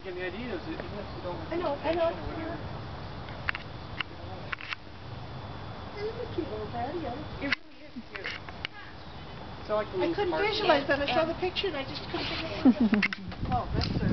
Again, the idea is that even if you don't I know, I know. or whatever, Isn't it cute little patio? It really is cute. It's I like the I couldn't visualize that. I saw the picture and I just couldn't think of it. Oh, that's a,